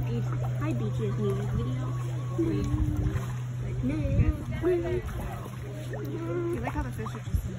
beach, hi beaches music video. Like, no, You like how the fish are just